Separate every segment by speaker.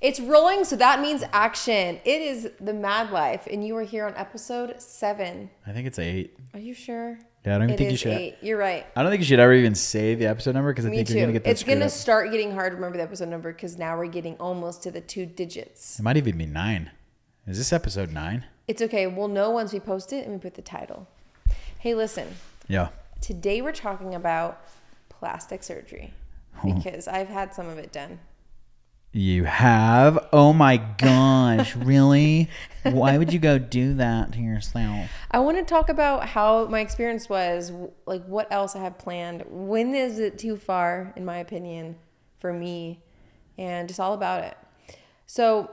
Speaker 1: It's rolling, so that means action. It is the Mad Life, and you are here on episode seven.
Speaker 2: I think it's eight.
Speaker 1: Are you sure?
Speaker 2: Yeah, I don't even
Speaker 1: It
Speaker 2: think you should.
Speaker 1: eight. You're right.
Speaker 2: I don't think you should ever even say the episode number because I
Speaker 1: Me
Speaker 2: think
Speaker 1: too.
Speaker 2: you're gonna get that
Speaker 1: it's gonna
Speaker 2: up.
Speaker 1: start getting hard to remember the episode number because now we're getting almost to the two digits.
Speaker 2: It might even be nine. Is this episode nine?
Speaker 1: It's okay. We'll know once we post it and we put the title. Hey, listen.
Speaker 2: Yeah.
Speaker 1: Today we're talking about plastic surgery because I've had some of it done.
Speaker 2: You have? Oh my gosh, really? Why would you go do that to yourself?
Speaker 1: I want to talk about how my experience was, like what else I have planned. When is it too far, in my opinion, for me, and just all about it. So,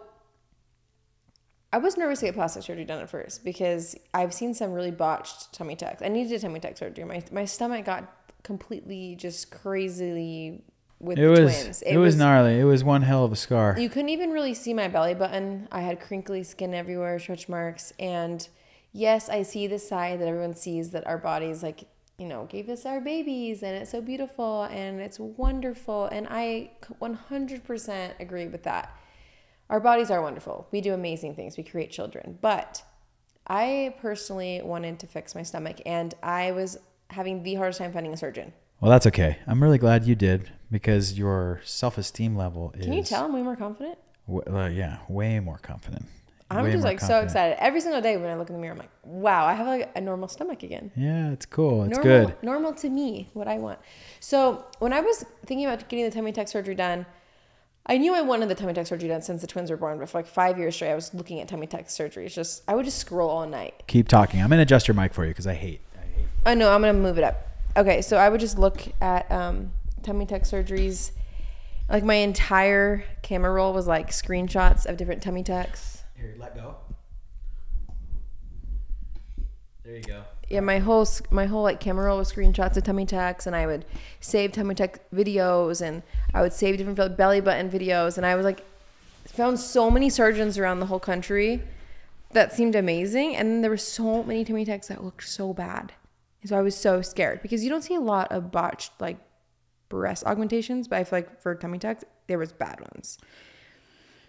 Speaker 1: I was nervous to get plastic surgery done at first because I've seen some really botched tummy tucks. I needed a tummy tuck surgery. My my stomach got completely just crazily with
Speaker 2: It
Speaker 1: the
Speaker 2: was
Speaker 1: twins.
Speaker 2: it, was, gnarly. It was one hell of a scar.
Speaker 1: You couldn't even really see my belly button. I had crinkly skin everywhere, stretch marks. And yes, I see the side that everyone sees that our bodies, like, you know, gave us our babies and it's so beautiful and it's wonderful. And I 100% agree with that. Our bodies are wonderful. We do amazing things, we create children. But I personally wanted to fix my stomach and I was having the hardest time finding a surgeon.
Speaker 2: Well, that's okay. I'm really glad you did because your self-esteem level is
Speaker 1: Can you tell I'm way more confident?
Speaker 2: w- uh, yeah, way more confident.
Speaker 1: I'm
Speaker 2: Way
Speaker 1: just like so excited every single day when I look in the mirror. I'm like, wow, I have like a normal stomach again.
Speaker 2: Yeah, it's cool. It's
Speaker 1: normal,
Speaker 2: good.
Speaker 1: Normal to me, what I want. So when I was thinking about getting the tummy tuck surgery done, I knew I wanted the tummy tuck surgery done since the twins were born. But for like five years straight, I was looking at tummy tuck surgery. It's just I would just scroll all night.
Speaker 2: Keep talking. I'm gonna adjust your mic for you because I hate. I hate.
Speaker 1: I know I'm gonna move it up. Okay, so I would just look at um, tummy tuck surgeries. Like my entire camera roll was like screenshots of different tummy tucks.
Speaker 2: Here, let go. There you go.
Speaker 1: yeah, my whole my whole like camera roll was screenshots of tummy tucks, and I would save tummy tuck videos, and I would save different belly button videos, and I was like, found so many surgeons around the whole country that seemed amazing, and then there were so many tummy tucks that looked so bad, and so I was so scared because you don't see a lot of botched like breast augmentations, but I feel like for tummy tucks there was bad ones.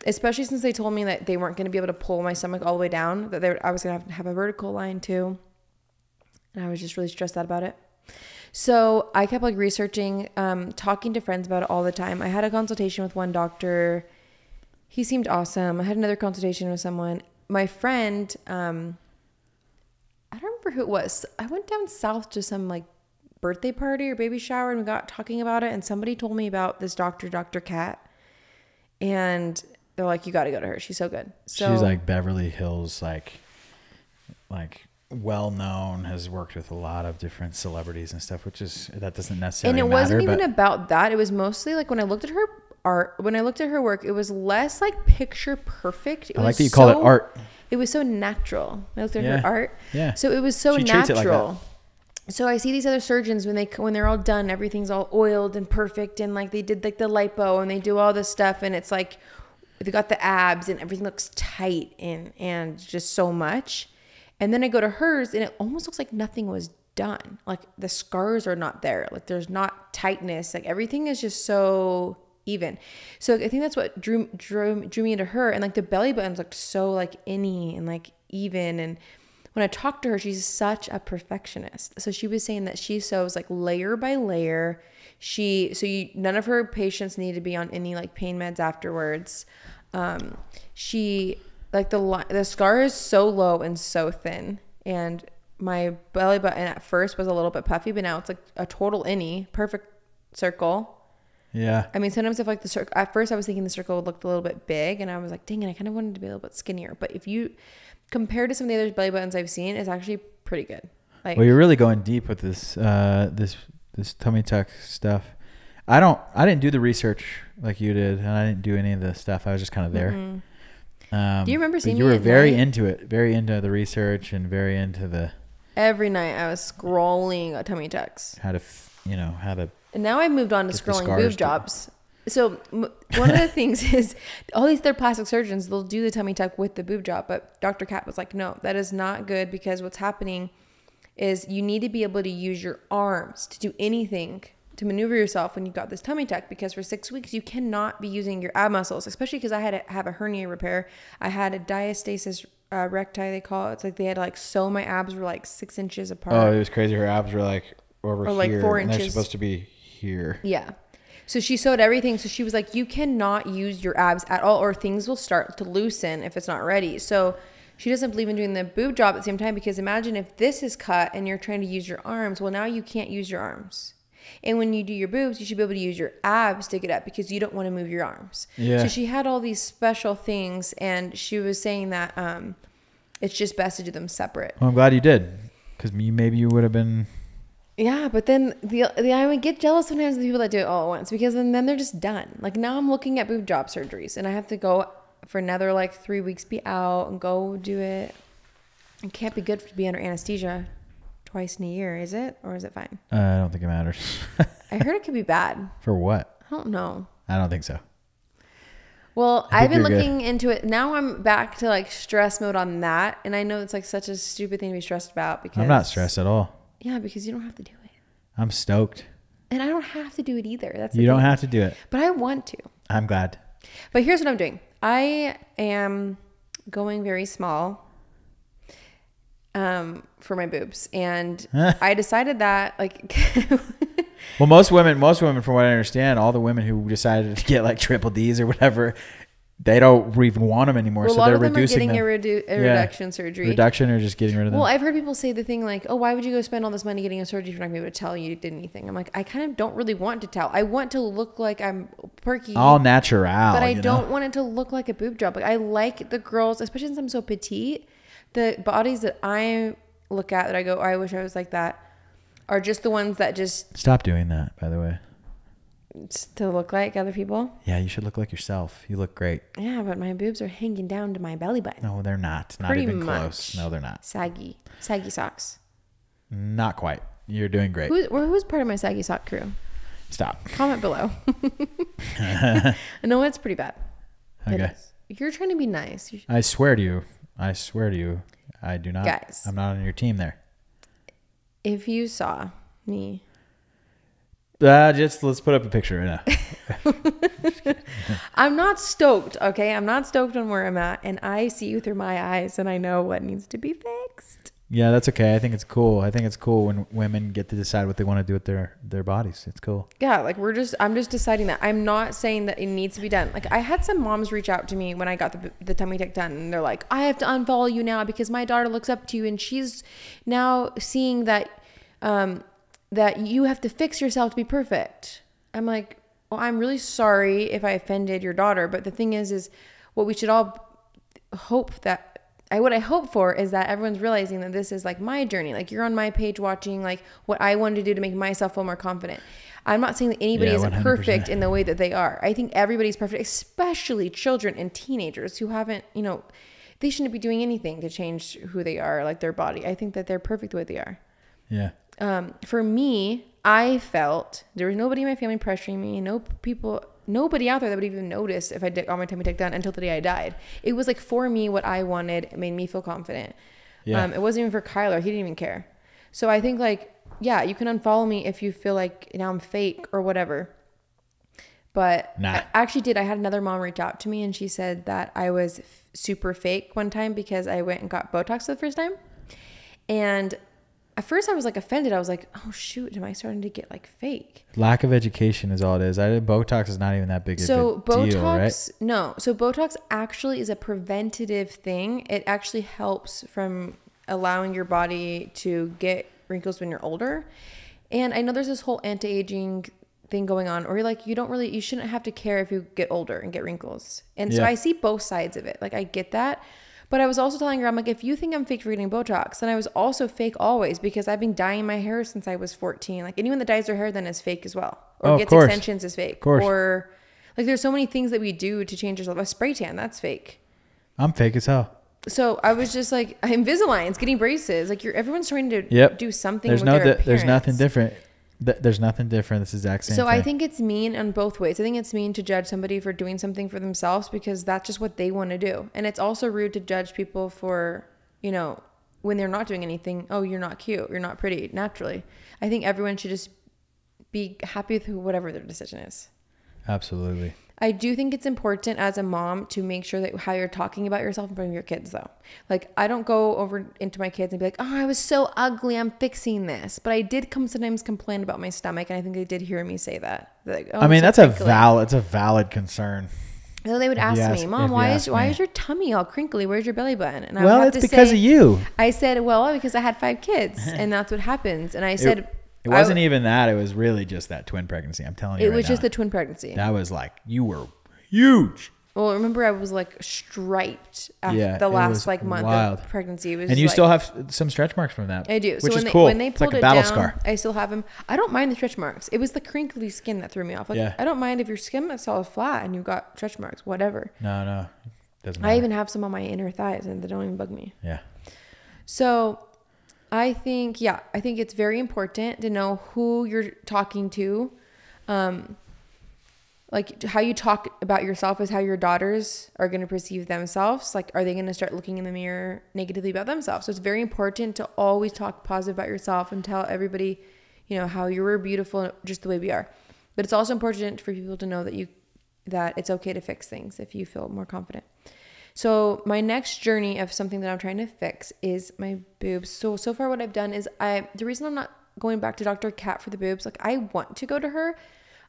Speaker 1: Especially since they told me that they weren't going to be able to pull my stomach all the way down, that they were, I was going to have to have a vertical line too and I was just really stressed out about it. So I kept like researching, um, talking to friends about it all the time. I had a consultation with one doctor. He seemed awesome. I had another consultation with someone. My friend, um, I don't remember who it was. I went down south to some like birthday party or baby shower and we got talking about it. And somebody told me about this doctor, Dr. Cat. And they're like, you got to go to her. She's so good. So
Speaker 2: She's like Beverly Hills, like, like well known. Has worked with a lot of different celebrities and stuff, which is that doesn't necessarily.
Speaker 1: and it
Speaker 2: matter.
Speaker 1: wasn't even about that it was mostly like when i looked at her art when i looked at her work it was less like picture perfect it
Speaker 2: I like that you call it art.
Speaker 1: it was so natural i looked at
Speaker 2: Yeah.
Speaker 1: her art
Speaker 2: Yeah.
Speaker 1: so it was so
Speaker 2: She it like
Speaker 1: natural so i see these other surgeons when they when they're all done everything's all oiled and perfect and like they did like the lipo and they do all this stuff and it's like they got the abs and everything looks tight and and just so much. And then i go to hers and it almost looks like nothing was done. Like the scars are not there. Like there's not tightness. Like everything is just so even. So i think that's what drew drew, drew me into her. And like the belly buttons looked so like any and like even and when I talked to her, she's such a perfectionist. So she was saying that she sews like layer by layer. She so you none of her patients need to be on any like pain meds afterwards. Um, she like the the scar is so low and so thin, and my belly button at first was a little bit puffy, but now it's like a total any perfect circle.
Speaker 2: Yeah.
Speaker 1: I mean, sometimes if like the circle, at first I was thinking the circle looked a little bit big, and I was like, dang it, I kind of wanted to be a little bit skinnier. But if you compared to some of the other belly buttons I've seen, it's actually pretty good. Like,
Speaker 2: Well, you're really going deep with this uh, this this tummy tuck stuff. I don't. I didn't do the research like you did, and I didn't do any of the stuff. I was just kind of there. Um,
Speaker 1: Do you remember seeing
Speaker 2: You were very
Speaker 1: night?
Speaker 2: into it, very into the research, and very into the
Speaker 1: every night I was scrolling tummy tucks.
Speaker 2: how to, f- you know, how to.
Speaker 1: And now I moved on to scrolling boob jobs. So one of the things is all these third plastic surgeons they'll do the tummy tuck with the boob job, but Dr. Cat was like, no, that is not good because what's happening is you need to be able to use your arms to do anything to maneuver yourself when you've got this tummy tuck because for six weeks you cannot be using your ab muscles, especially because I had to have a hernia repair. I had a diastasis uh, recti, they call it. It's like they had to like sew my abs were like six inches apart.
Speaker 2: Oh, it was crazy. Her abs were like over
Speaker 1: Or, like,
Speaker 2: here,
Speaker 1: four
Speaker 2: and they're supposed to be here.
Speaker 1: Yeah. So she sewed everything. So she was like, you cannot use your abs at all, or things will start to loosen if it's not ready. So she doesn't believe in doing the boob job at the same time because imagine if this is cut and you're trying to use your arms. Well, now you can't use your arms. And when you do your boobs, you should be able to use your abs to get up because you don't want to move your arms.
Speaker 2: Yeah.
Speaker 1: So she had all these special things, and she was saying that um, it's just best to do them separate.
Speaker 2: Well, I'm glad you did, because maybe you would have been.
Speaker 1: Yeah, but then the, the I would get jealous sometimes of the people that do it all at once because then, then they're just done. Like now I'm looking at boob job surgeries and I have to go for another like three weeks, be out and go do it. It can't be good to be under anesthesia twice in a year, is it? Or is it fine?
Speaker 2: Uh, I don't think it matters.
Speaker 1: I heard it could be bad.
Speaker 2: For what?
Speaker 1: I don't know.
Speaker 2: I don't think so.
Speaker 1: Well, I've been
Speaker 2: you're good.
Speaker 1: looking into it. Now I'm back to like stress mode on that. And I know it's like such a stupid thing to be stressed about because
Speaker 2: I'm not stressed at all.
Speaker 1: Yeah, because you don't have to do it.
Speaker 2: I'm stoked.
Speaker 1: And I don't have to do it either. That's
Speaker 2: You don't
Speaker 1: thing.
Speaker 2: have to do it.
Speaker 1: But I want to.
Speaker 2: I'm glad.
Speaker 1: But here's what I'm doing. I am going very small um, for my boobs, and I decided that like
Speaker 2: Well, most women, most women, from what I understand, all the women who decided to get like triple D's or whatever, they don't even want them anymore.
Speaker 1: well,
Speaker 2: so they're
Speaker 1: of them are
Speaker 2: reducing
Speaker 1: getting
Speaker 2: them.
Speaker 1: a, redu- a
Speaker 2: Yeah.
Speaker 1: reduction surgery.
Speaker 2: reduction or just getting rid of them.
Speaker 1: Well, I've heard people say the thing like, "Oh, why would you go spend all this money getting a surgery if you're not going to be able to tell you did anything?" I'm like, I kind of don't really want to tell. I want to look like I'm perky,
Speaker 2: all natural.
Speaker 1: but I don't want it to look like a boob job. Like I like the girls, especially since I'm so petite. The bodies that I look at that I go, oh, I wish I was like that, are just the ones that just
Speaker 2: Stop doing that, by the way.
Speaker 1: To look like other people.
Speaker 2: Yeah, you should look like yourself. You look great.
Speaker 1: Yeah, but my boobs are hanging down to my belly button.
Speaker 2: No, they're not. Not
Speaker 1: Pretty
Speaker 2: even
Speaker 1: much.
Speaker 2: close. No, they're not.
Speaker 1: Saggy, saggy socks.
Speaker 2: Not quite. You're doing great.
Speaker 1: Who's well, who's part of my saggy sock crew?
Speaker 2: Stop.
Speaker 1: Comment below. I know it's pretty bad.
Speaker 2: Okay.
Speaker 1: You're trying to be nice.
Speaker 2: I swear to you. I swear to you. I do not.
Speaker 1: Guys.
Speaker 2: I'm not on your team there.
Speaker 1: if you saw me,
Speaker 2: Uh, just let's put up a picture right now.
Speaker 1: I'm not stoked. Okay, I'm not stoked on where I'm at, and I see you through my eyes, and I know what needs to be fixed.
Speaker 2: Yeah, that's okay. I think it's cool. I think it's cool when women get to decide what they want to do with their their bodies. It's cool.
Speaker 1: Yeah, like we're just I'm just deciding that. I'm not saying that it needs to be done. Like I had some moms reach out to me when I got the the tummy tuck done and they're like, "I have to unfollow you now because my daughter looks up to you and she's now seeing that um that you have to fix yourself to be perfect." I'm like, "Well, I'm really sorry if I offended your daughter, but the thing is is what we should all hope that I what I hope for is that everyone's realizing that this is like my journey. Like you're on my page watching like what I wanted to do to make myself feel more confident. I'm not saying that anybody
Speaker 2: Yeah,
Speaker 1: isn't
Speaker 2: 100%.
Speaker 1: perfect in the way that they are. I think everybody's perfect, especially children and teenagers who haven't, you know, they shouldn't be doing anything to change who they are, like their body. I think that they're perfect the way they are.
Speaker 2: Yeah.
Speaker 1: Um, for me, I felt there was nobody in my family pressuring me, no people, nobody out there that would even notice if I did all my tummy tuck done until the day I died. It was like for me what I wanted. It made me feel confident.
Speaker 2: Yeah.
Speaker 1: Um, it wasn't even for Kyler. He didn't even care. So I think like, yeah, you can unfollow me if you feel like now I'm fake or whatever. But
Speaker 2: Nah.
Speaker 1: I actually did. I had another mom reach out to me and she said that I was f- super fake one time because I went and got Botox for the first time. And at first I was like offended. I was like, oh shoot, am I starting to get like fake?
Speaker 2: Lack of education is all it is. I Botox is not even that big of
Speaker 1: So
Speaker 2: a
Speaker 1: Botox,
Speaker 2: deal, right?
Speaker 1: no. So Botox actually is a preventative thing. It actually helps from allowing your body to get wrinkles when you're older. And I know there's this whole anti-aging thing going on, or like you don't really, you shouldn't have to care if you get older and get wrinkles. And so
Speaker 2: Yeah.
Speaker 1: I see both sides of it. Like I get that. But I was also telling her, I'm like, if you think I'm fake for getting Botox, then I was also fake always because I've been dyeing my hair since I was 14. Like anyone that dyes their hair then is fake as well, or
Speaker 2: Oh,
Speaker 1: gets
Speaker 2: course.
Speaker 1: extensions is fake,
Speaker 2: course.
Speaker 1: or like there's so many things that we do to change ourselves. A spray tan, that's fake.
Speaker 2: I'm fake as hell.
Speaker 1: So I was just like Invisaligns, getting braces. Like you're everyone's trying to
Speaker 2: Yep.
Speaker 1: do something.
Speaker 2: There's
Speaker 1: with
Speaker 2: no.
Speaker 1: their
Speaker 2: Di- there's nothing different. Th- There's nothing different. This is the exact same.
Speaker 1: So
Speaker 2: thing.
Speaker 1: I think it's mean on both ways. I think it's mean to judge somebody for doing something for themselves because that's just what they want to do. And it's also rude to judge people for, you know, when they're not doing anything, oh, you're not cute, you're not pretty, naturally. I think everyone should just be happy with whatever their decision is.
Speaker 2: Absolutely.
Speaker 1: I do think it's important as a mom to make sure that how you're talking about yourself in front of your kids, though. Like, I don't go over into my kids and be like, oh, I was so ugly. I'm fixing this. But I did come sometimes complain about my stomach. And I think they did hear me say that. Like, oh,
Speaker 2: I mean,
Speaker 1: so
Speaker 2: that's a valid. It's a valid concern.
Speaker 1: So they would ask
Speaker 2: ask-
Speaker 1: me, Mom, why is why
Speaker 2: me.
Speaker 1: is your tummy all crinkly? Where's your belly button? And I
Speaker 2: well,
Speaker 1: would have
Speaker 2: it's because
Speaker 1: say,
Speaker 2: of you.
Speaker 1: I said, well, because I had five kids, and that's what happens. And I said,
Speaker 2: It wasn't
Speaker 1: I,
Speaker 2: even that. It was really just that twin pregnancy. I'm telling you.
Speaker 1: It
Speaker 2: right
Speaker 1: was just the twin pregnancy.
Speaker 2: That was like you were huge,
Speaker 1: Well, remember I was like striped after
Speaker 2: Yeah,
Speaker 1: the last like month
Speaker 2: wild.
Speaker 1: of pregnancy. It was
Speaker 2: and you
Speaker 1: like-
Speaker 2: still have some stretch marks from that.
Speaker 1: I do.
Speaker 2: which
Speaker 1: so when
Speaker 2: is
Speaker 1: they,
Speaker 2: cool.
Speaker 1: when they
Speaker 2: it's
Speaker 1: pulled
Speaker 2: like a
Speaker 1: it
Speaker 2: battle
Speaker 1: down,
Speaker 2: scar.
Speaker 1: I still have them. I don't mind the stretch marks. It was the crinkly skin that threw me off. Like
Speaker 2: Yeah.
Speaker 1: I don't mind if your skin is all flat and you've got stretch marks, whatever.
Speaker 2: No, no, doesn't matter.
Speaker 1: I even have some on my inner thighs and they don't even bug me.
Speaker 2: yeah,
Speaker 1: So I think, yeah, I think it's very important to know who you're talking to. Um, like how you talk about yourself is how your daughters are going to perceive themselves. Like, are they going to start looking in the mirror negatively about themselves? So it's very important to always talk positive about yourself and tell everybody, you know, how you were beautiful just the way we are. But it's also important for people to know that you that it's okay to fix things if you feel more confident. So my next journey of something that I'm trying to fix is my boobs. So so far what I've done is I the reason I'm not going back to Dr. Cat for the boobs, like I want to go to her.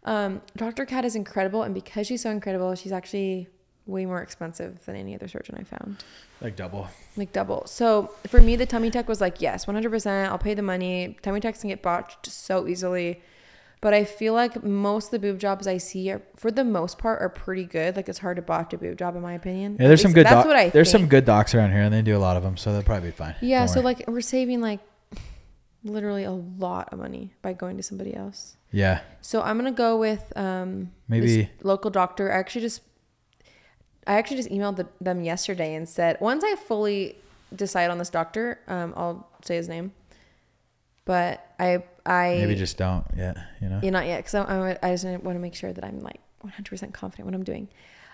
Speaker 1: Um, Dr. Cat is incredible, and because she's so incredible, she's actually way more expensive than any other surgeon I found,
Speaker 2: like double.
Speaker 1: like double. So for me, the tummy tuck was like, yes, 100%. I'll pay the money. Tummy tucks can get botched so easily. But I feel like most of the boob jobs I see, are, for the most part, are pretty good. Like it's hard to botch a boob job, in my opinion.
Speaker 2: Yeah, there's some good.
Speaker 1: That's
Speaker 2: doc-
Speaker 1: what I.
Speaker 2: there's some good docs around here, and they do a lot of them, so they'll probably be fine.
Speaker 1: Yeah,
Speaker 2: Don't
Speaker 1: so
Speaker 2: worry.
Speaker 1: like we're saving like literally a lot of money by going to somebody else.
Speaker 2: yeah,
Speaker 1: So I'm gonna go with um
Speaker 2: Maybe-
Speaker 1: this local doctor. I actually just I actually just emailed the, them yesterday and said once I fully decide on this doctor, um, I'll say his name. But I I
Speaker 2: maybe just don't. Yeah, you know.
Speaker 1: yeah not yet because I, I I just want to make sure that I'm like 100 percent confident what I'm doing.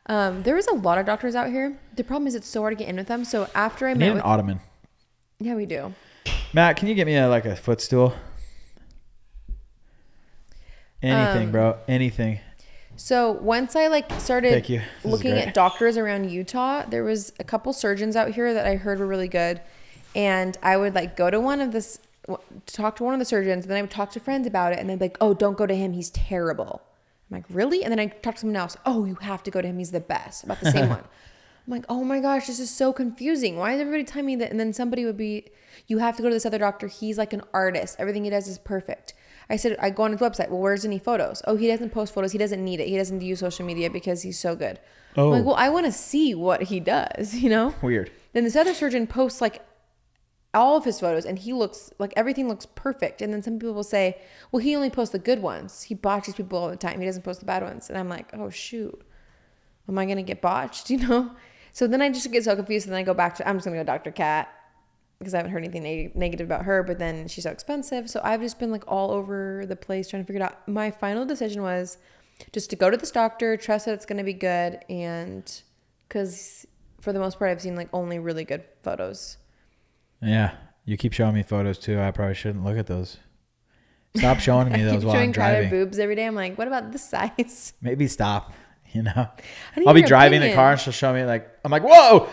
Speaker 1: Um, there is a lot of doctors out here. The problem is it's so hard to get in with them. So after I
Speaker 2: I need
Speaker 1: met
Speaker 2: an
Speaker 1: with
Speaker 2: ottoman.
Speaker 1: yeah we do.
Speaker 2: Matt, can you get me a, like a footstool? Anything,
Speaker 1: Um,
Speaker 2: bro. Anything.
Speaker 1: So once I like started. Looking at doctors around Utah, there was a couple surgeons out here that I heard were really good, and I would like go to one of this, talk to one of the surgeons, and then I would talk to friends about it, and they'd be like, "Oh, don't go to him. He's terrible." I'm like, "Really?" And then I talk to someone else. "Oh, you have to go to him. He's the best." About the same one. I'm like, "Oh my gosh, this is so confusing. Why is everybody telling me that?" And then somebody would be, "You have to go to this other doctor. He's like an artist. Everything he does is perfect." I said, I go on his website. Well, where's any photos? Oh, he doesn't post photos. He doesn't need it. He doesn't use social media because he's so good. Oh. I'm like,
Speaker 2: Oh.
Speaker 1: well, I want to see what he does, you know?
Speaker 2: Weird.
Speaker 1: Then this other surgeon posts like all of his photos and he looks like everything looks perfect. And then some people will say, well, he only posts the good ones. He botches people all the time. He doesn't post the bad ones. And I'm like, oh, shoot. Am I going to get botched, you know? So then I just get so confused. And then I go back to, I'm just going to go Dr. Cat because I haven't heard anything neg- negative about her, but then she's so expensive. So I've just been like all over the place trying to figure it out. My final decision was just to go to this doctor, trust that it's going to be good. And because for the most part, I've seen like only really good photos.
Speaker 2: Yeah, you keep showing me photos too. I probably shouldn't look at those. Stop showing me those
Speaker 1: keep
Speaker 2: while I'm
Speaker 1: showing Kyler
Speaker 2: driving.
Speaker 1: boobs every day. I'm like, what about this size?
Speaker 2: Maybe stop. You know, I'll be driving the car and she'll show me like I'm like, whoa,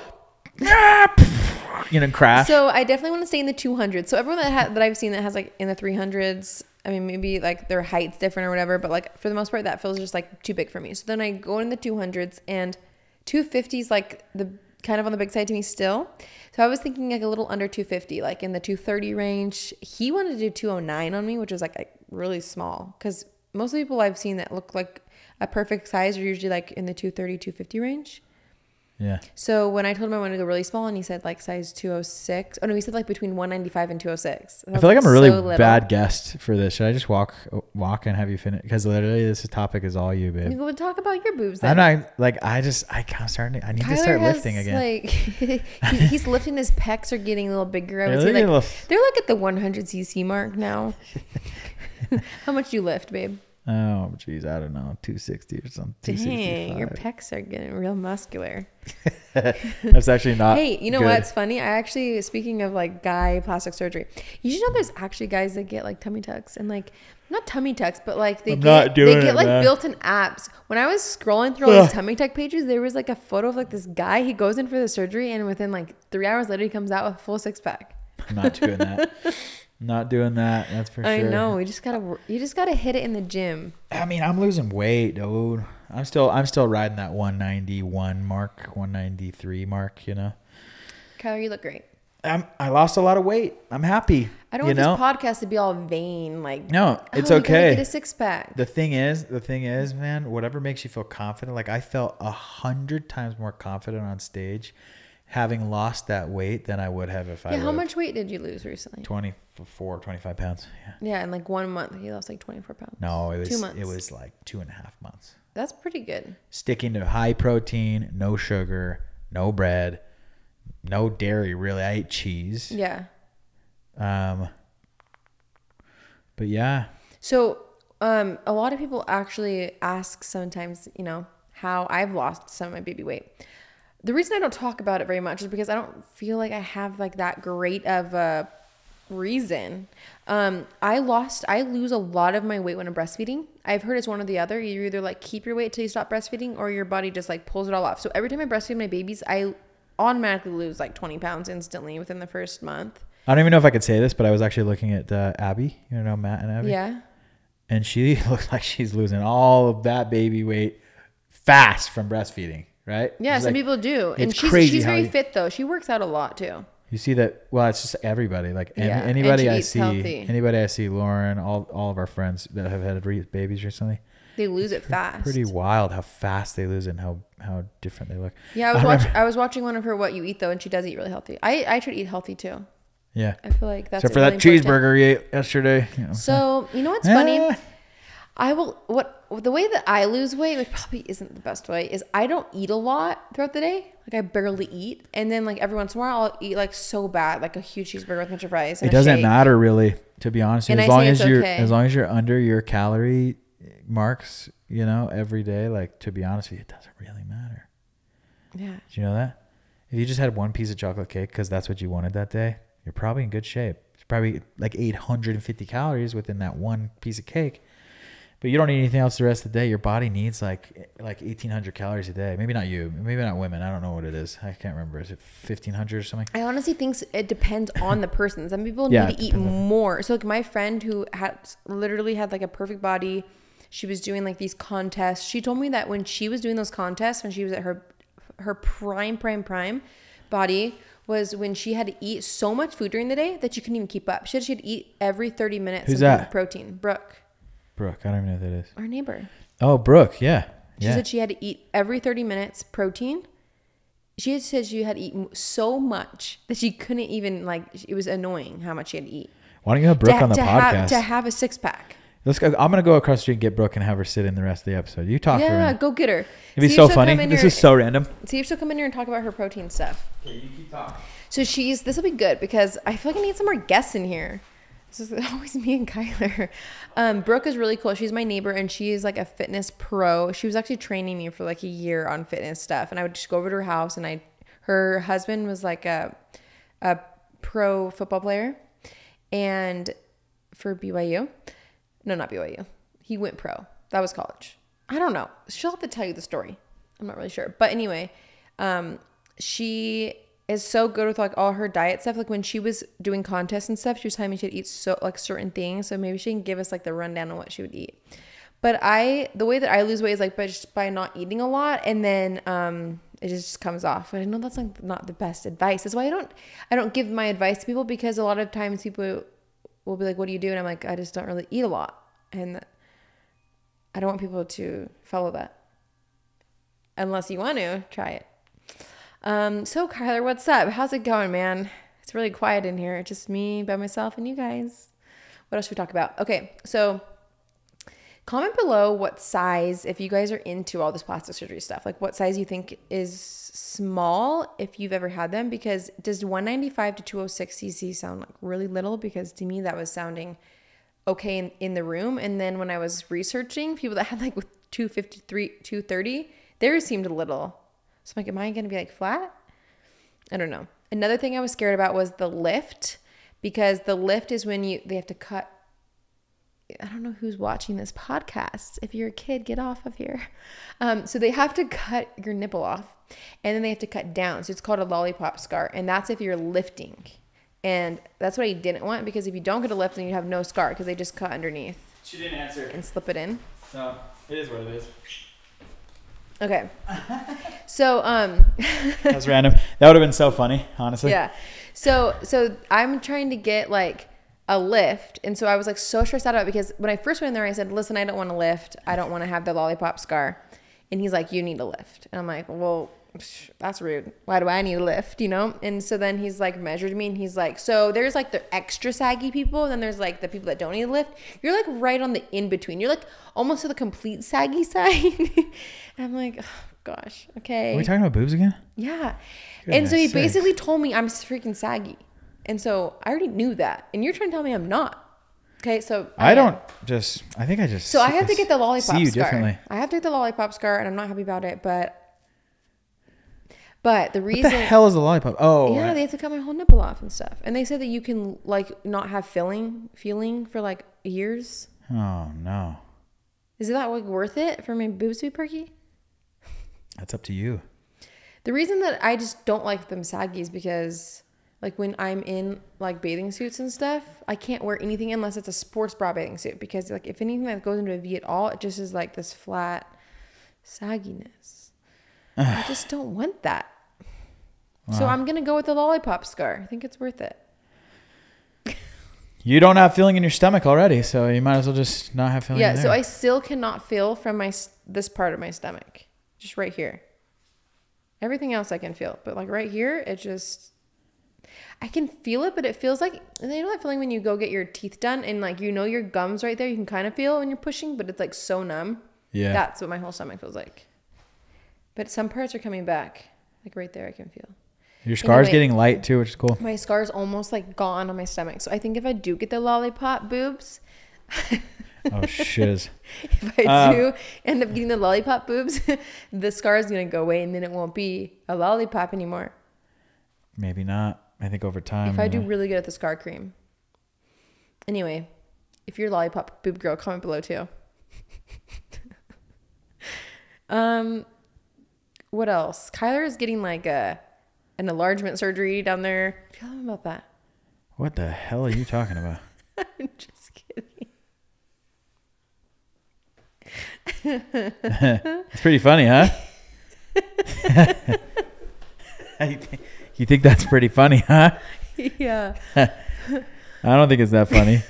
Speaker 2: you know, crash.
Speaker 1: So I definitely want to stay in the 200s. So everyone that ha- that I've seen that has like in the 300s, I mean maybe like their height's different or whatever, but like for the most part that feels just like too big for me. So then I go in the 200s and 250s like the kind of on the big side to me still. So I was thinking like a little under 250, like in the 230 range. He wanted to do 209 on me, which was like, like really small because most people I've seen that look like a perfect size are usually like in the 230 250 range.
Speaker 2: Yeah,
Speaker 1: So when I told him I wanted to go really small, and he said like size 206. Oh no, he said like between 195 and 206. And
Speaker 2: I feel like
Speaker 1: was,
Speaker 2: I'm a really
Speaker 1: so
Speaker 2: bad guest for this. Should I just walk walk and have you finish? Because literally, this topic is all you, babe.
Speaker 1: go talk about your boobs. Then.
Speaker 2: I'm not like I just I I'm starting. To, I need to start
Speaker 1: has,
Speaker 2: lifting again.
Speaker 1: Like he, he's lifting his pecs are getting a little bigger. I would
Speaker 2: they're
Speaker 1: say like they're like at the 100 cc mark now. How much do you lift, babe?
Speaker 2: Oh, geez, I don't know, two sixty or something.
Speaker 1: Dang, your pecs are getting real muscular.
Speaker 2: That's actually not.
Speaker 1: hey, you know
Speaker 2: good.
Speaker 1: what's funny? I actually, speaking of like guy plastic surgery, you should know there's actually guys that get like tummy tucks and like not tummy tucks, but like they
Speaker 2: I'm
Speaker 1: get
Speaker 2: not doing
Speaker 1: they get
Speaker 2: it,
Speaker 1: like
Speaker 2: man.
Speaker 1: built-in apps. When I was scrolling through all these tummy tuck pages, there was like a photo of like this guy. He goes in for the surgery, and within like three hours later, he comes out with a full six pack.
Speaker 2: I'm not doing that. not doing that. That's for
Speaker 1: I
Speaker 2: sure.
Speaker 1: I know. You just gotta you just gotta hit it in the gym.
Speaker 2: I mean, I'm losing weight, dude. I'm still, I'm still riding that 191 mark, 193 mark. You know,
Speaker 1: Kyler, you look great.
Speaker 2: I'm, I lost a lot of weight. I'm happy.
Speaker 1: I don't
Speaker 2: you know,
Speaker 1: want this podcast to be all vain. Like
Speaker 2: no,
Speaker 1: oh, it's "Oh,
Speaker 2: okay.
Speaker 1: Get a six pack.
Speaker 2: The thing is, the thing is, man, whatever makes you feel confident. Like I felt a hundred times more confident on stage, having lost that weight than I would have if I.
Speaker 1: Yeah. How much weight did you lose recently?
Speaker 2: 24, 25 pounds. Yeah.
Speaker 1: Yeah, in like one month, he lost like 24 pounds.
Speaker 2: No, it was
Speaker 1: Two months.
Speaker 2: it was like two and a half months.
Speaker 1: That's pretty good.
Speaker 2: Sticking to high protein, no sugar, no bread, no dairy. Really, I ate cheese.
Speaker 1: Yeah.
Speaker 2: Um. But yeah,
Speaker 1: So, um, a lot of people actually ask sometimes, you know, how I've lost some of my baby weight. The reason I don't talk about it very much is because I don't feel like I have like that great of a reason. Um, I lost, I lose a lot of my weight when I'm breastfeeding. I've heard it's one or the other. You either like keep your weight till you stop breastfeeding, or your body just like pulls it all off. So every time I breastfeed my babies, I automatically lose like 20 pounds instantly within the first month.
Speaker 2: I don't even know if I could say this, but I was actually looking at uh, Abby. You know Matt and Abby.
Speaker 1: Yeah.
Speaker 2: and she looks like she's losing all of that baby weight fast from breastfeeding, right?
Speaker 1: Yeah, some
Speaker 2: like-
Speaker 1: people do. And she's she's very
Speaker 2: you-
Speaker 1: fit though. She works out a lot too.
Speaker 2: You see that? Well, it's just everybody. Like any,
Speaker 1: Yeah,
Speaker 2: anybody I see,
Speaker 1: healthy.
Speaker 2: anybody I see, Lauren, all all of our friends that have had re- babies recently.
Speaker 1: They lose it fast.
Speaker 2: Pretty wild how fast they lose it and how how different they look.
Speaker 1: Yeah, I was
Speaker 2: I
Speaker 1: watching. I was watching one of her what you eat though, and she does eat really healthy. I I try to eat healthy too.
Speaker 2: Yeah.
Speaker 1: I feel like that's
Speaker 2: Except for
Speaker 1: really
Speaker 2: that cheeseburger you ate yesterday. you know.
Speaker 1: So you know what's funny?
Speaker 2: Eh.
Speaker 1: I will what the way that I lose weight, which probably isn't the best way, is I don't eat a lot throughout the day. Like I barely eat, and then like every once in a while I'll eat like so bad, like a huge cheeseburger with a bunch of fries. And
Speaker 2: it doesn't
Speaker 1: shake.
Speaker 2: matter really, to be honest.
Speaker 1: And
Speaker 2: as
Speaker 1: I
Speaker 2: long as you're
Speaker 1: okay.
Speaker 2: as long as you're under your calorie marks, you know, every day. Like to be honest with you, it doesn't really matter.
Speaker 1: Yeah.
Speaker 2: Do you know that? If you just had one piece of chocolate cake because that's what you wanted that day, you're probably in good shape. It's probably like 850 calories within that one piece of cake. But you don't need anything else the rest of the day. Your body needs like like 1800 calories a day. Maybe not you. Maybe not women. I don't know what it is. I can't remember. Is it 1500 or something?
Speaker 1: I honestly think it depends on the person. Some people
Speaker 2: Yeah,
Speaker 1: need to eat more. So like my friend who had literally had like a perfect body, she was doing like these contests. She told me that when she was doing those contests, when she was at her her prime prime prime body was when she had to eat so much food during the day that she couldn't even keep up. She had, she had to eat every 30 minutes
Speaker 2: Who's that?
Speaker 1: protein. Brooke,
Speaker 2: Brooke. I don't even know who that is.
Speaker 1: our neighbor.
Speaker 2: Oh, Brooke. Yeah.
Speaker 1: She
Speaker 2: Yeah.
Speaker 1: said she had to eat every 30 minutes protein. She had said she had eaten so much that she couldn't even like it was annoying how much she had to eat.
Speaker 2: Why don't you have Brooke
Speaker 1: to,
Speaker 2: on the
Speaker 1: to
Speaker 2: podcast?
Speaker 1: Have, to have a six pack.
Speaker 2: Let's go. I'm gonna go across the street and get Brooke and have her sit in the rest of the episode. You talk for a
Speaker 1: Yeah, go get her.
Speaker 2: It'd be
Speaker 1: See if
Speaker 2: so funny. This
Speaker 1: here-
Speaker 2: is so random.
Speaker 1: See if she'll come in here and talk about her protein stuff.
Speaker 2: Okay, you keep talking.
Speaker 1: So she's this will be good because I feel like I need some more guests in here. This is always me and Kyler. Um, Brooke is really cool. She's my neighbor and she is like a fitness pro. She was actually training me for like a year on fitness stuff. And I would just go over to her house and I her husband was like a a pro football player and for BYU. No, not BYU. He went pro. That was college. I don't know. She'll have to tell you the story. I'm not really sure. But anyway, um, she is so good with like all her diet stuff. Like when she was doing contests and stuff, she was telling me she'd eat so like certain things. So maybe she can give us like the rundown on what she would eat. But I, the way that I lose weight is like by just by not eating a lot, and then um, it just comes off. But I know that's like not the best advice. That's why I don't, I don't give my advice to people because a lot of times people will be like, "What do you do?" And I'm like, "I just don't really eat a lot," and I don't want people to follow that. Unless you want to try it. Um, so Kyler, what's up? How's it going, man? It's really quiet in here. Just me by myself and you guys. What else should we talk about? Okay, so comment below what size, if you guys are into all this plastic surgery stuff, like what size you think is small if you've ever had them. Because does 195 to 206 cc sound like really little? Because to me, that was sounding okay in, in the room. And then when I was researching, people that had like with 253, 230, theirs seemed a little. So I'm like, am I going to be like flat? I don't know. Another thing I was scared about was the lift because the lift is when you they have to cut I don't know who's watching this podcast. If you're a kid, get off of here. Um, so they have to cut your nipple off and then they have to cut down. So it's called a lollipop scar. And that's if you're lifting. And that's what I didn't want because if you don't get a lift, then you have no scar because they just cut underneath
Speaker 2: She didn't answer.
Speaker 1: and slip it in.
Speaker 2: No, it is what it is.
Speaker 1: Okay. So, um,
Speaker 2: That's random. That would have been so funny, honestly.
Speaker 1: yeah. So so I'm trying to get like a lift, and so I was like so stressed out about it because when I first went in there, I said, "Listen, I don't want to lift. I don't want to have the lollipop scar," and he's like, "You need a lift," and I'm like, "Well." That's rude. Why do I need a lift? You know? And so then he's like measured me and he's like, so there's like the extra saggy people, then there's like the people that don't need a lift. You're like right on the in between. You're like almost to the complete saggy side. and I'm like, oh, gosh, okay.
Speaker 2: Are we talking about boobs again?
Speaker 1: Yeah. and so he
Speaker 2: sakes.
Speaker 1: basically told me I'm freaking saggy. And so I already knew that. And you're trying to tell me I'm not. Okay, so
Speaker 2: I
Speaker 1: am.
Speaker 2: don't just. I think I just.
Speaker 1: So I have to get the lollipop
Speaker 2: See you
Speaker 1: scar.
Speaker 2: differently.
Speaker 1: I have to get the lollipop scar, and I'm not happy about it. But but the
Speaker 2: What
Speaker 1: reason
Speaker 2: the hell is a lollipop? Oh,
Speaker 1: yeah, they have to cut my whole nipple off and stuff. And they said that you can like not have feeling feeling for like years.
Speaker 2: oh no,
Speaker 1: Is that like worth it for my boobs to be perky?
Speaker 2: that's up to you.
Speaker 1: The reason that I just don't like them saggy is because like when I'm in like bathing suits and stuff, I can't wear anything unless it's a sports bra bathing suit because like if anything that goes into a V at all, it just is like this flat sagginess. I just don't want that. So I'm gonna go with the lollipop scar. I think it's worth it.
Speaker 2: You don't have feeling in your stomach already, so you might as well just not have feeling.
Speaker 1: yeah. So. I still cannot feel from my this part of my stomach, just right here. Everything else I can feel, but like right here, it just I can feel it, but it feels like you know that feeling when you go get your teeth done and like you know your gums right there, you can kind of feel when you're pushing, but it's like so numb.
Speaker 2: Yeah.
Speaker 1: That's what my whole stomach feels like. But some parts are coming back, like right there, I can feel.
Speaker 2: Your scar's
Speaker 1: Anyway.
Speaker 2: getting light too, which is cool.
Speaker 1: My scar's almost like gone on my stomach, so I think if I do get the lollipop boobs,
Speaker 2: Oh shiz.
Speaker 1: if I
Speaker 2: Um,
Speaker 1: do end up getting the lollipop boobs, the scar is gonna go away, and then it won't be a lollipop anymore.
Speaker 2: Maybe not. I think over time.
Speaker 1: if I do
Speaker 2: know.
Speaker 1: really good at the scar cream. Anyway, if you're a lollipop boob girl, comment below too. um, what else? Kyler is getting like a an enlargement surgery down there. Tell him about that.
Speaker 2: What the hell are you talking about?
Speaker 1: I'm just kidding.
Speaker 2: It's pretty funny, huh? you think- you think that's pretty funny, huh?
Speaker 1: yeah.
Speaker 2: I don't think it's that funny.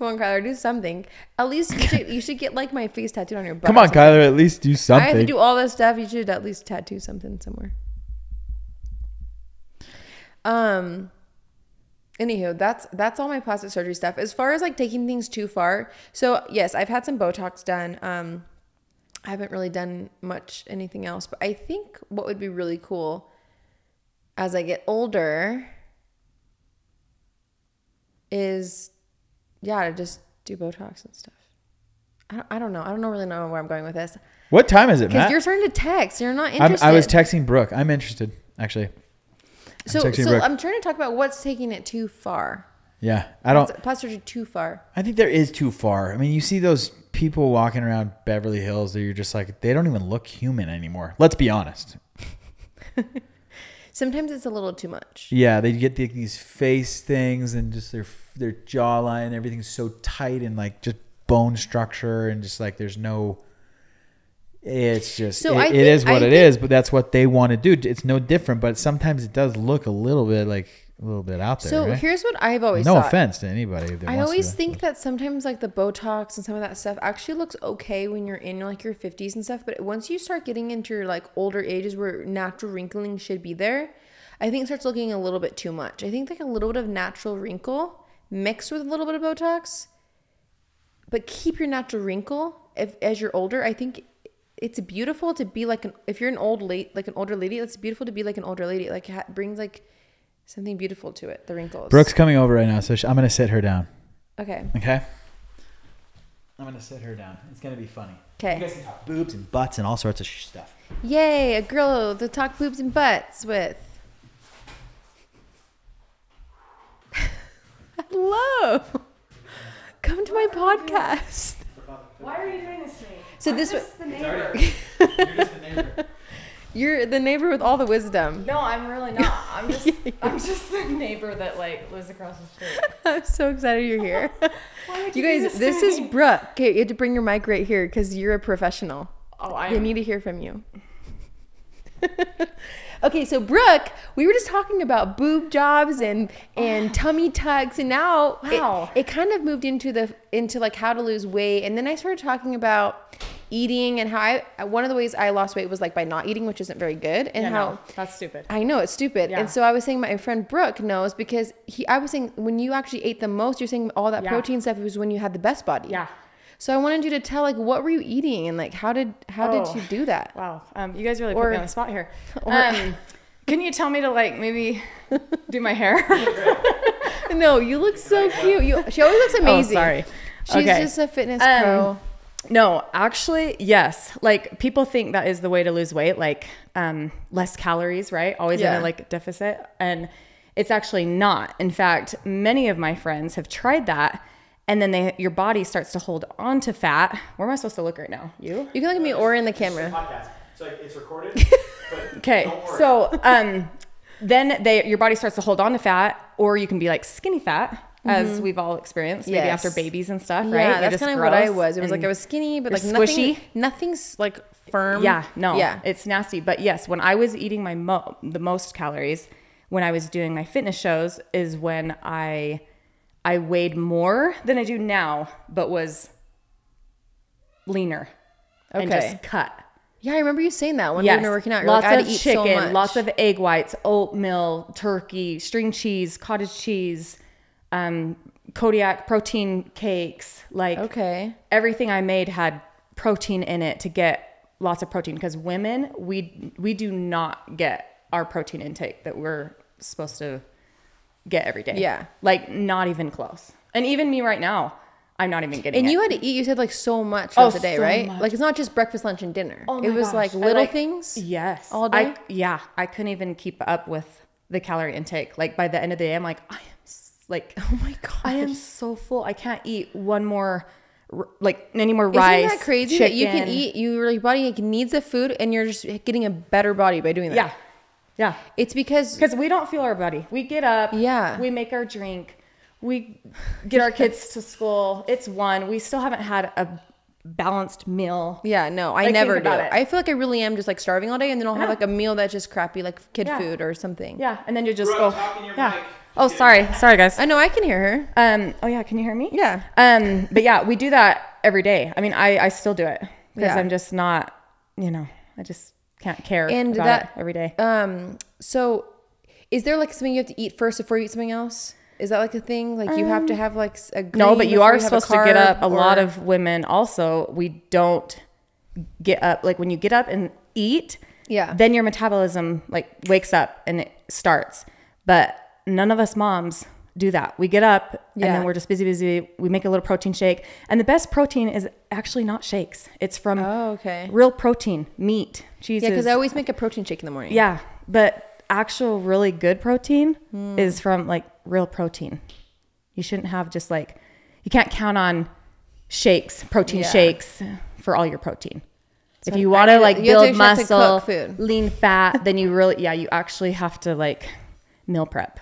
Speaker 1: Come on, Kyler, do something. At least you should, you should get like my face tattooed on your butt.
Speaker 2: Come on. Kyler, at least do something.
Speaker 1: I have to do all this stuff. You should at least tattoo something somewhere. Um. Anywho, that's that's all my plastic surgery stuff. As far as like taking things too far, so yes, I've had some Botox done. Um, I haven't really done much anything else, but I think what would be really cool as I get older is, yeah, to just do Botox and stuff. I don't, I don't know. I don't know really know where I'm going with this
Speaker 2: what time is it,
Speaker 1: because
Speaker 2: Matt?
Speaker 1: you're starting to text. You're not
Speaker 2: I'm,
Speaker 1: interested.
Speaker 2: I was texting Brooke. I'm interested, actually.
Speaker 1: so
Speaker 2: texting
Speaker 1: so
Speaker 2: Brooke.
Speaker 1: I'm trying to talk about what's taking it too far.
Speaker 2: Yeah, I don't.
Speaker 1: Plastic surgery too far.
Speaker 2: I think there is too far. I mean, you see those people walking around Beverly Hills that you're just like, they don't even look human anymore. Let's be honest.
Speaker 1: Sometimes it's a little too much.
Speaker 2: Yeah, they get the, these face things and just their their jawline, everything's so tight and like just bone structure and just like there's no. It's just
Speaker 1: So
Speaker 2: it,
Speaker 1: think-
Speaker 2: is what
Speaker 1: I
Speaker 2: it
Speaker 1: think-
Speaker 2: is, but that's what they want to do. It's no different, but sometimes it does look a little bit like a little bit out there.
Speaker 1: So
Speaker 2: right?
Speaker 1: here's what I've always
Speaker 2: no
Speaker 1: thought.
Speaker 2: offense to anybody.
Speaker 1: I always
Speaker 2: to,
Speaker 1: think that sometimes like the Botox and some of that stuff actually looks okay when you're in like your 50s and stuff, but once you start getting into your like older ages where natural wrinkling should be there, I think it starts looking a little bit too much. I think like a little bit of natural wrinkle mixed with a little bit of Botox, but keep your natural wrinkle if as you're older. I think it's beautiful to be like an if you're an old late like an older lady. It's beautiful to be like an older lady. Like it brings like something beautiful to it. The wrinkles.
Speaker 2: Brooke's coming over right now, so sh I'm gonna sit her down.
Speaker 1: Okay.
Speaker 2: Okay. I'm gonna sit her down. It's gonna be funny. Okay. You
Speaker 1: Okay.
Speaker 2: guys can talk boobs and butts and all sorts of sh- stuff.
Speaker 1: Yay, a girl to talk boobs and butts with. Hello. Come to my podcast.
Speaker 3: Why are you doing this to me?
Speaker 1: So
Speaker 3: I'm
Speaker 1: this
Speaker 3: just the neighbor.
Speaker 2: You're just the neighbor.
Speaker 1: You're the neighbor with all the wisdom.
Speaker 3: No, I'm really not. I'm just I'm just the neighbor that like lives across the street.
Speaker 1: I'm so excited you're here.
Speaker 3: Would
Speaker 1: You guys, this is? Brooke. Okay, you have to bring your mic right here because you're a professional.
Speaker 3: Oh, I
Speaker 1: They need to hear from you. okay, so Brooke, we were just talking about boob jobs and and tummy tucks, and now it-
Speaker 3: Wow.
Speaker 1: it, kind of moved into the into like how to lose weight, and then I started talking about eating and how I one of the ways I lost weight was like by not eating, which isn't very good, and
Speaker 3: Yeah,
Speaker 1: how
Speaker 3: no, that's stupid.
Speaker 1: I know it's stupid.
Speaker 3: Yeah.
Speaker 1: And so I was saying my friend Brooke knows because he I was saying when you actually ate the most, you're saying all that
Speaker 3: Yeah.
Speaker 1: protein stuff was when you had the best body.
Speaker 3: Yeah.
Speaker 1: So I wanted you to tell like what were you eating and like how did how did
Speaker 3: Oh.
Speaker 1: you do that?
Speaker 3: Wow. Um, you guys really
Speaker 1: Or-
Speaker 3: put me on the spot here.
Speaker 1: or-
Speaker 3: um, can you tell me to like maybe do my hair?
Speaker 1: No, you look so cute. You she always looks amazing.
Speaker 3: Oh, sorry.
Speaker 1: She's
Speaker 3: Okay.
Speaker 1: just a fitness
Speaker 3: Um,
Speaker 1: pro.
Speaker 3: No, actually, yes. Like people think that is the way to lose weight, like um, less calories, right? Always
Speaker 1: Yeah.
Speaker 3: in a like deficit, and it's actually not. In fact, many of my friends have tried that, and then they your body starts to hold on to fat. Where am I supposed to look right now? You?
Speaker 1: You can look at me or in the camera.
Speaker 2: Podcast. So like, it's recorded. but
Speaker 3: Okay,
Speaker 2: don't worry.
Speaker 3: so um, then they your body starts to hold on to fat, or you can be like skinny fat, as we've all experienced, maybe
Speaker 1: Mm-hmm. Yes.
Speaker 3: after babies and stuff, right?
Speaker 1: Yeah,
Speaker 3: They're
Speaker 1: that's kind of what I was. It was like I was skinny, but like nothing,
Speaker 3: squishy.
Speaker 1: nothing's like firm.
Speaker 3: Yeah, no,
Speaker 1: Yeah.
Speaker 3: it's nasty. But yes, when I was eating my mo- the most calories when I was doing my fitness shows is when I I weighed more than I do now, but was leaner and
Speaker 1: Okay.
Speaker 3: just cut.
Speaker 1: Yeah, I remember you saying that when
Speaker 3: Yes,
Speaker 1: you were working out. You're
Speaker 3: lots
Speaker 1: like,
Speaker 3: of chicken,
Speaker 1: so
Speaker 3: lots of egg whites, oatmeal, turkey, string cheese, cottage cheese, um, Kodiak protein cakes, like
Speaker 1: Okay.
Speaker 3: everything I made had protein in it to get lots of protein because women we we do not get our protein intake that we're supposed to get every day.
Speaker 1: Yeah.
Speaker 3: Like not even close. And even me right now, I'm not even getting it.
Speaker 1: And
Speaker 3: it.
Speaker 1: you had to eat. You said like so much
Speaker 3: Oh,
Speaker 1: throughout the day,
Speaker 3: so
Speaker 1: right?
Speaker 3: much.
Speaker 1: Like it's not just breakfast, lunch, and dinner.
Speaker 3: Oh
Speaker 1: it was
Speaker 3: gosh.
Speaker 1: like little
Speaker 3: like-
Speaker 1: things.
Speaker 3: Yes.
Speaker 1: all
Speaker 3: I,
Speaker 1: day?
Speaker 3: yeah. I couldn't even keep up with the calorie intake. Like by the end of the day, I'm like, I am like,
Speaker 1: Oh my god.
Speaker 3: I am so full. I can't eat one more, like any more rice.
Speaker 1: Isn't
Speaker 3: rice.
Speaker 1: that crazy that you can
Speaker 3: chicken.
Speaker 1: eat? Your body like, needs the food, and you're just getting a better body by doing that.
Speaker 3: Yeah. Yeah.
Speaker 1: It's because
Speaker 3: Because we don't feel our body. We get up.
Speaker 1: Yeah.
Speaker 3: We make our drink. We get our kids to school. It's one. We still haven't had a balanced meal.
Speaker 1: yeah, no, I
Speaker 3: Like,
Speaker 1: never do.
Speaker 3: it.
Speaker 1: I feel like I really am just like starving all day, and then I'll have like a meal that's just crappy, like kid
Speaker 3: Yeah.
Speaker 1: food or something.
Speaker 3: Yeah. And then you just
Speaker 2: Bro,
Speaker 3: go.
Speaker 2: talk in your
Speaker 3: Yeah.
Speaker 2: mic.
Speaker 3: Oh, sorry. Sorry, guys.
Speaker 1: I know I can hear her.
Speaker 3: Um. Oh yeah. Can you hear me?
Speaker 1: Yeah.
Speaker 3: Um. But yeah, we do that every day. I mean, I I still do it because
Speaker 1: Yeah.
Speaker 3: I'm just not. You know, I just can't care
Speaker 1: And
Speaker 3: about
Speaker 1: that-
Speaker 3: it every day.
Speaker 1: Um. So, is there like something you have to eat first before you eat something else? Is that like a thing? Like you have to have like a
Speaker 3: Um, No, but you are
Speaker 1: a
Speaker 3: supposed to get up. A lot of women also, we don't get up. Like when you get up and eat,
Speaker 1: Yeah.
Speaker 3: then your metabolism like wakes up and it starts. But none of us moms do that. We get up and then we're just busy, busy. We make a little protein shake. And the best protein is actually not shakes. It's from
Speaker 1: Oh, okay.
Speaker 3: real protein, meat, cheese.
Speaker 1: Yeah, because I always make a protein shake in the morning.
Speaker 3: Yeah, but actual really good protein
Speaker 1: Hmm.
Speaker 3: is from like real protein. You shouldn't have just like you can't count on shakes, protein
Speaker 1: Yeah.
Speaker 3: shakes for all your protein. if you want to like
Speaker 1: you
Speaker 3: build
Speaker 1: actually have to
Speaker 3: muscle, lean fat, then you really yeah, you actually have to like meal prep.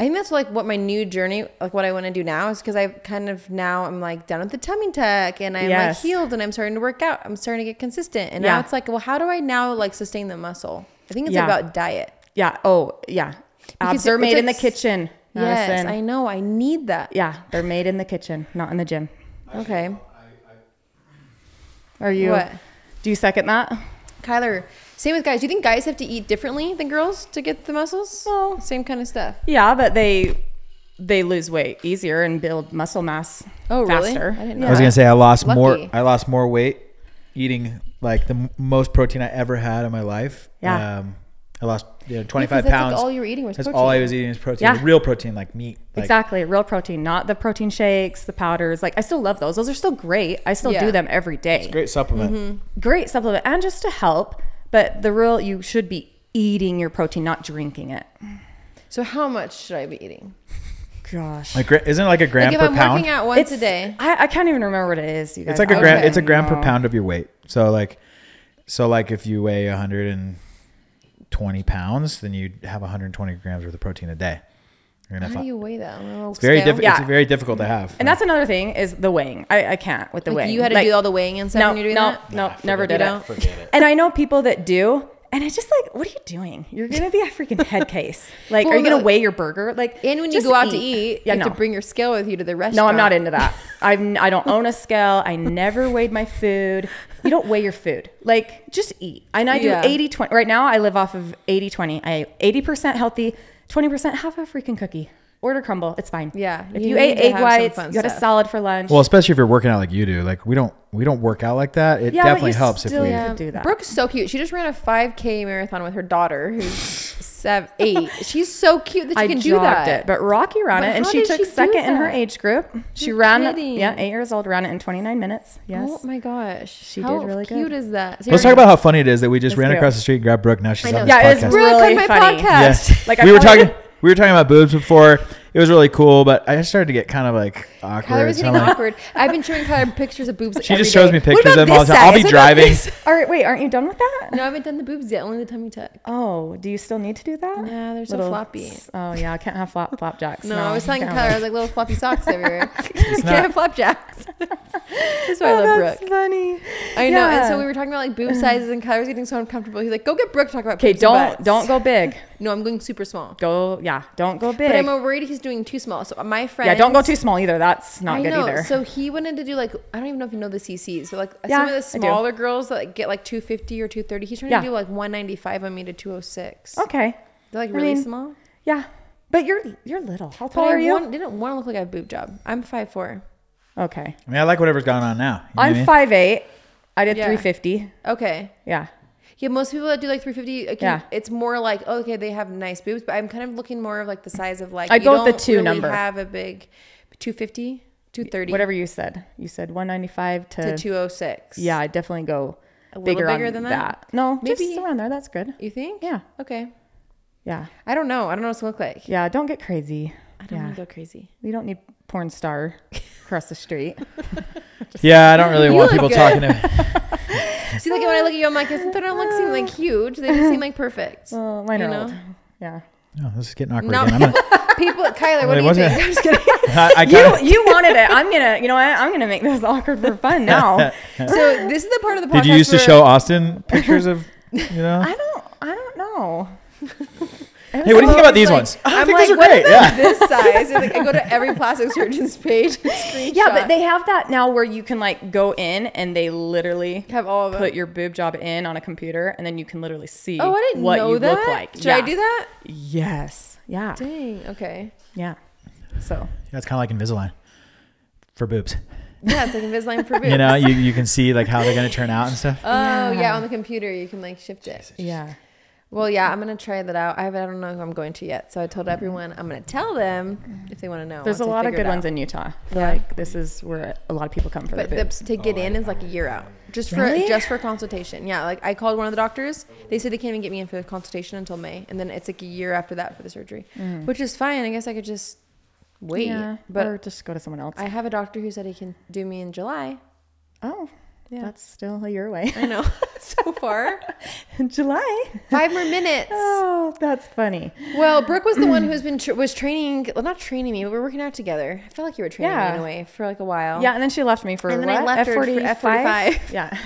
Speaker 1: I think that's like what my new journey, like what I want to do now, is because I kind of now I'm like done with the tummy tuck and I'm
Speaker 3: Yes.
Speaker 1: like healed and I'm starting to work out. I'm starting to get consistent, and
Speaker 3: Yeah.
Speaker 1: now it's like, well, how do I now like sustain the muscle? I think it's
Speaker 3: Yeah.
Speaker 1: about diet.
Speaker 3: Yeah. Oh, yeah.
Speaker 1: Because
Speaker 3: Abs are
Speaker 1: it's
Speaker 3: made in the kitchen.
Speaker 1: Yes,
Speaker 3: Madison.
Speaker 1: I know. I need that.
Speaker 3: Yeah, they're made in the kitchen, not in the gym.
Speaker 1: Okay.
Speaker 3: Are you?
Speaker 1: What?
Speaker 3: Do you second that?
Speaker 1: Kyler, same with guys. Do you think guys have to eat differently than girls to get the muscles? Well, same kind of stuff.
Speaker 3: Yeah, but they they lose weight easier and build muscle mass
Speaker 1: Oh, really?
Speaker 3: faster.
Speaker 1: I didn't know
Speaker 2: I was gonna say I lost more. I lost more weight eating like the m- most protein I ever had in my life.
Speaker 3: Yeah.
Speaker 2: Um, I lost you know,
Speaker 1: Yeah, 'cause
Speaker 2: 25
Speaker 1: that's,
Speaker 2: pounds.
Speaker 1: Like all you were eating was
Speaker 2: That's
Speaker 1: protein.
Speaker 2: all I was eating was protein.
Speaker 3: Yeah.
Speaker 2: Real protein, like meat. Like,
Speaker 3: exactly, real protein, not the protein shakes, the powders. Like I still love those. Those are still great. I still
Speaker 1: Yeah.
Speaker 3: do them every day.
Speaker 2: Great supplement.
Speaker 3: great supplement and just to help. But the real, you should be eating your protein, not drinking it.
Speaker 1: So how much should I be eating?
Speaker 3: Gosh.
Speaker 2: Like, isn't it like a gram
Speaker 1: Like if
Speaker 2: per
Speaker 1: I'm
Speaker 2: pound?
Speaker 1: working out once
Speaker 3: it's
Speaker 1: a day.
Speaker 3: I, I can't even remember what it is. You guys.
Speaker 2: It's like a
Speaker 3: I
Speaker 2: gram. It's a gram per pound of your weight. So like, so like if you weigh 120 pounds, then you have 120 grams worth of protein a day. You're gonna
Speaker 1: How do you weigh that? On a little
Speaker 2: it's very
Speaker 1: scale?
Speaker 2: difficult.
Speaker 3: Yeah.
Speaker 2: It's very difficult to have.
Speaker 3: And that's another thing is the weighing. I, I can't with the
Speaker 1: Like
Speaker 3: weighing.
Speaker 1: you had to
Speaker 3: Like,
Speaker 1: do all the weighing and stuff
Speaker 3: no,
Speaker 1: when you're doing
Speaker 3: no,
Speaker 1: that?
Speaker 3: no,
Speaker 2: Nah,
Speaker 3: never did
Speaker 1: it.
Speaker 3: it.
Speaker 2: Forget it.
Speaker 3: And I know people that do, and it's just like, what are you doing? You're gonna be a freaking head case. Like,
Speaker 1: Well,
Speaker 3: are you gonna weigh your burger? Like,
Speaker 1: And when you go out to eat,
Speaker 3: yeah,
Speaker 1: you
Speaker 3: no.
Speaker 1: to bring your scale with you to the restaurant. No.
Speaker 3: I'm not into that. I've, I don't own a scale. I never weighed my food. You don't weigh your food. Like, just eat. And I do
Speaker 1: Yeah.
Speaker 3: 80 20. Right now, I live off of 80 20. I 80% healthy, 20% have a freaking cookie. Order crumble. It's fine.
Speaker 1: Yeah,
Speaker 3: If
Speaker 1: you
Speaker 3: you, ate egg whites,
Speaker 1: fun
Speaker 3: you got a salad for lunch.
Speaker 2: well, especially if you're working out like you do. Like we don't we don't work out like that. It
Speaker 3: Yeah,
Speaker 2: definitely
Speaker 3: you
Speaker 2: helps if
Speaker 3: still-
Speaker 2: we.
Speaker 3: Yeah. could do that.
Speaker 1: Brooke's so cute. She just ran a 5K marathon with her daughter, who's seven, eight. She's so cute that she
Speaker 3: I
Speaker 1: can do that.
Speaker 3: it, but Rocky ran
Speaker 1: But
Speaker 3: it, and she took
Speaker 1: she
Speaker 3: second in her age group. She
Speaker 1: You're
Speaker 3: ran,
Speaker 1: kidding.
Speaker 3: yeah, eight years old, ran it in 29 minutes. Oh yes.
Speaker 1: Oh my gosh,
Speaker 3: She
Speaker 1: how
Speaker 3: did really
Speaker 1: cute
Speaker 3: good.
Speaker 1: is that? So
Speaker 2: Let's talk about how funny it is that we just
Speaker 3: Let's
Speaker 2: ran
Speaker 3: go.
Speaker 2: across the street and grabbed Brooke. Now she's
Speaker 1: I
Speaker 2: on
Speaker 1: know.
Speaker 2: this
Speaker 3: Yeah, it's
Speaker 2: podcast.
Speaker 3: really
Speaker 1: Brooke on my
Speaker 3: funny.
Speaker 1: podcast.
Speaker 2: Yeah.
Speaker 3: Like, I
Speaker 2: we were talking. We were talking about boobs before. It was really cool, but I started to get kind of like awkward.
Speaker 1: Kyler was getting
Speaker 2: I'm like-
Speaker 1: awkward. I've been showing Kyler pictures of boobs.
Speaker 2: She
Speaker 1: every
Speaker 2: just shows
Speaker 1: day.
Speaker 2: me pictures of them all the time. I'll be
Speaker 1: size? What about
Speaker 2: driving.
Speaker 3: All right, wait, aren't you done with that?
Speaker 1: No, I haven't done the boobs yet. Only the tummy tuck.
Speaker 3: Oh, do you still need to do that?
Speaker 1: Yeah, they're so
Speaker 3: Little-
Speaker 1: floppy.
Speaker 3: Oh yeah, I can't have flop flapjacks.
Speaker 1: No, I was telling
Speaker 3: can't
Speaker 1: Kyler, I was like little floppy socks everywhere. Can't
Speaker 2: not-
Speaker 1: have flapjacks. That's why I
Speaker 3: Oh,
Speaker 1: love
Speaker 3: that's
Speaker 1: Brooke.
Speaker 3: funny.
Speaker 1: I know. And so we were talking about like boob sizes, and Kyler was getting so uncomfortable. He's like, "Go get Brooke to talk about."
Speaker 3: Okay, don't
Speaker 1: butts."
Speaker 3: don't go big.
Speaker 1: No, I'm going super small.
Speaker 3: Go yeah, don't go big.
Speaker 1: But I'm worried he's doing too small. So my friend.
Speaker 3: yeah, don't go too small either. That's not
Speaker 1: I
Speaker 3: good
Speaker 1: know.
Speaker 3: either.
Speaker 1: So he wanted to do like I don't even know if you know the CCs, but like
Speaker 3: Yeah,
Speaker 1: some of the smaller girls that like, get like 250 or 230. He's trying
Speaker 3: Yeah.
Speaker 1: to do like 195 on me to 206.
Speaker 3: okay.
Speaker 1: They're like
Speaker 3: I
Speaker 1: really
Speaker 3: mean,
Speaker 1: small.
Speaker 3: Yeah, but you're you're little. How
Speaker 1: But
Speaker 3: tall
Speaker 1: I
Speaker 3: are you?
Speaker 1: want, didn't want to look like I have a boob job. I'm 5'4".
Speaker 3: okay,
Speaker 2: I mean, I like whatever's going on now. You know what I
Speaker 3: I'm
Speaker 2: mean?
Speaker 3: five eight. I did
Speaker 1: Yeah.
Speaker 3: 350.
Speaker 1: Okay.
Speaker 3: Yeah.
Speaker 1: Yeah, most people that do like 350, uh, can,
Speaker 3: Yeah.
Speaker 1: it's more like oh, okay, they have nice boobs, but I'm kind of looking more of like the size of like
Speaker 3: I
Speaker 1: you
Speaker 3: go with the two
Speaker 1: really
Speaker 3: number.
Speaker 1: Have a big 250, 230,
Speaker 3: Whatever you said. You said 195 to.
Speaker 1: to 206.
Speaker 3: yeah, I definitely go
Speaker 1: A little
Speaker 3: bigger,
Speaker 1: bigger
Speaker 3: on
Speaker 1: than
Speaker 3: that.
Speaker 1: that?
Speaker 3: No,
Speaker 1: Maybe-
Speaker 3: just around there. That's good.
Speaker 1: You think?
Speaker 3: Yeah.
Speaker 1: Okay.
Speaker 3: Yeah.
Speaker 1: I don't know. I don't know what to look like.
Speaker 3: Yeah. Don't get crazy.
Speaker 1: I don't
Speaker 3: yeah.
Speaker 1: want to go crazy.
Speaker 3: We don't need porn star across the street.
Speaker 2: Yeah, I don't really
Speaker 1: You
Speaker 2: want people
Speaker 1: good.
Speaker 2: talking to me.
Speaker 1: See, like when I look at you, I'm like, they don't like seem like huge. They just seem like perfect.
Speaker 3: Oh, mine
Speaker 1: You
Speaker 3: are
Speaker 1: know?
Speaker 3: old. Yeah.
Speaker 2: Oh, this is getting awkward
Speaker 1: No.
Speaker 2: again. I'm gonna,
Speaker 1: People, Kyler, what
Speaker 2: Wait,
Speaker 1: do you
Speaker 2: what's
Speaker 1: think? I'm just kidding.
Speaker 2: I, I
Speaker 3: You
Speaker 2: kinda,
Speaker 3: you wanted it. I'm gonna. You know what? I'm gonna make this awkward for fun now.
Speaker 1: So this is the part of the podcast.
Speaker 2: did you used to show Austin pictures of, you know?
Speaker 3: I don't. I don't know.
Speaker 2: Hey, what do you think about these
Speaker 1: like-
Speaker 2: ones? Oh, I
Speaker 1: I'm
Speaker 2: think
Speaker 1: like,
Speaker 2: those are
Speaker 1: what
Speaker 2: great.
Speaker 1: about
Speaker 2: Yeah.
Speaker 1: this size? And, like, I go to every plastic surgeon's page and.
Speaker 3: Yeah, but they have that now where you can like go in and they literally
Speaker 1: have all of them.
Speaker 3: put your boob job in on a computer and then you can literally see
Speaker 1: oh, I didn't
Speaker 3: what
Speaker 1: know
Speaker 3: you
Speaker 1: that.
Speaker 3: look like.
Speaker 1: Should
Speaker 3: yeah.
Speaker 1: I do that?
Speaker 3: Yes. Yeah.
Speaker 1: Dang. Okay.
Speaker 3: Yeah. So
Speaker 2: That's kind of like Invisalign for boobs.
Speaker 1: Yeah, it's like Invisalign for boobs.
Speaker 2: You know, you, you can see like how they're gonna turn out and stuff.
Speaker 1: Oh yeah.
Speaker 3: Yeah.
Speaker 1: on the computer you can like shift it.
Speaker 3: yeah.
Speaker 1: Well, yeah, I'm gonna try that out. I I don't know who I'm going to yet, so I told everyone I'm gonna tell them if they want to know.
Speaker 3: There's a lot of good ones in Utah.
Speaker 1: Yeah.
Speaker 3: like this is where a lot of people come for
Speaker 1: But the, to get in is like a year out, just for
Speaker 3: Really?
Speaker 1: just for consultation. Yeah, like I called one of the doctors. They said they can't even get me in for the consultation until May, and then it's like a year after that for the surgery, which is fine. I guess I could just wait.
Speaker 3: Mm. Yeah,
Speaker 1: but
Speaker 3: or just go to someone else.
Speaker 1: I have a doctor who said he can do me in July.
Speaker 3: oh,
Speaker 1: Yeah.
Speaker 3: that's still a year away.
Speaker 1: I know, so far.
Speaker 3: July.
Speaker 1: Five more minutes.
Speaker 3: Oh, that's funny.
Speaker 1: Well, Brooke was the one who's been tr- was training, well, not training me, but we are working out together. I felt like you were training
Speaker 3: Yeah.
Speaker 1: me in a way for like a while.
Speaker 3: Yeah, and then she left me for
Speaker 1: And then
Speaker 3: what?
Speaker 1: I left her for
Speaker 3: F45?
Speaker 1: F45.
Speaker 3: Yeah.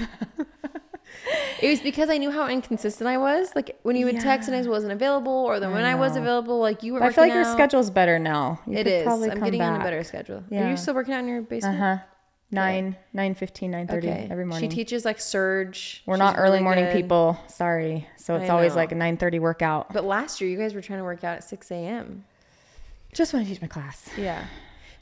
Speaker 1: It was because I knew how inconsistent I was. Like when you would text and I wasn't available, or then
Speaker 3: I
Speaker 1: when I was available, like you were.
Speaker 3: I feel like
Speaker 1: working
Speaker 3: your schedule's better now. You
Speaker 1: It is. I'm getting
Speaker 3: back.
Speaker 1: on a better schedule. Are
Speaker 3: Yeah.
Speaker 1: you still working out in your basement?
Speaker 3: Uh huh. Nine, nine fifteen, nine thirty
Speaker 1: Okay.
Speaker 3: every morning.
Speaker 1: She teaches like surge.
Speaker 3: We're
Speaker 1: She's
Speaker 3: not early
Speaker 1: really
Speaker 3: morning
Speaker 1: good.
Speaker 3: people. Sorry. So it's
Speaker 1: I
Speaker 3: always
Speaker 1: know.
Speaker 3: like a nine thirty workout.
Speaker 1: But last year, you guys were trying to work out at 6 a.m.
Speaker 3: Just want to teach my class.
Speaker 1: Yeah.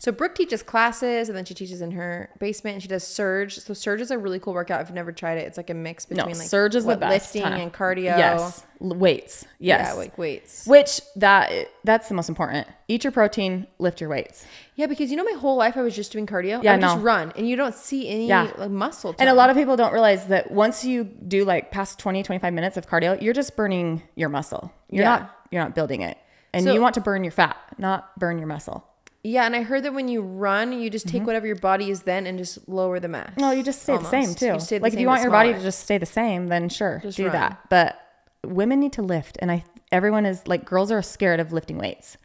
Speaker 1: So Brooke teaches classes and then she teaches in her basement and she does surge. So surge is a really cool workout. You've never tried it, it's like a mix between No, like
Speaker 3: surge is the
Speaker 1: what,
Speaker 3: best.
Speaker 1: lifting
Speaker 3: huh?
Speaker 1: and cardio.
Speaker 3: Yes, weights. Yes,
Speaker 1: Yeah, like weights.
Speaker 3: which that that's the most important. Eat your protein, lift your weights.
Speaker 1: Yeah, because you know my whole life I was just doing cardio.
Speaker 3: Yeah,
Speaker 1: I would just
Speaker 3: no.
Speaker 1: run and you don't see any
Speaker 3: Yeah.
Speaker 1: like muscle.
Speaker 3: And a
Speaker 1: tone.
Speaker 3: lot of people don't realize that once you do like past 20, 25 minutes of cardio, you're just burning your muscle. You're
Speaker 1: Yeah.
Speaker 3: not you're not building it. And
Speaker 1: So-
Speaker 3: you want to burn your fat, not burn your muscle.
Speaker 1: Yeah, and I heard that when you run, you just take mm-hmm. whatever your body is then and just lower the mass.
Speaker 3: No, you just stay the same too.
Speaker 1: You
Speaker 3: like if you want your body to just stay the same, then sure,
Speaker 1: Just
Speaker 3: do
Speaker 1: run.
Speaker 3: that. But women need to lift, and I everyone is like girls are scared of lifting weights.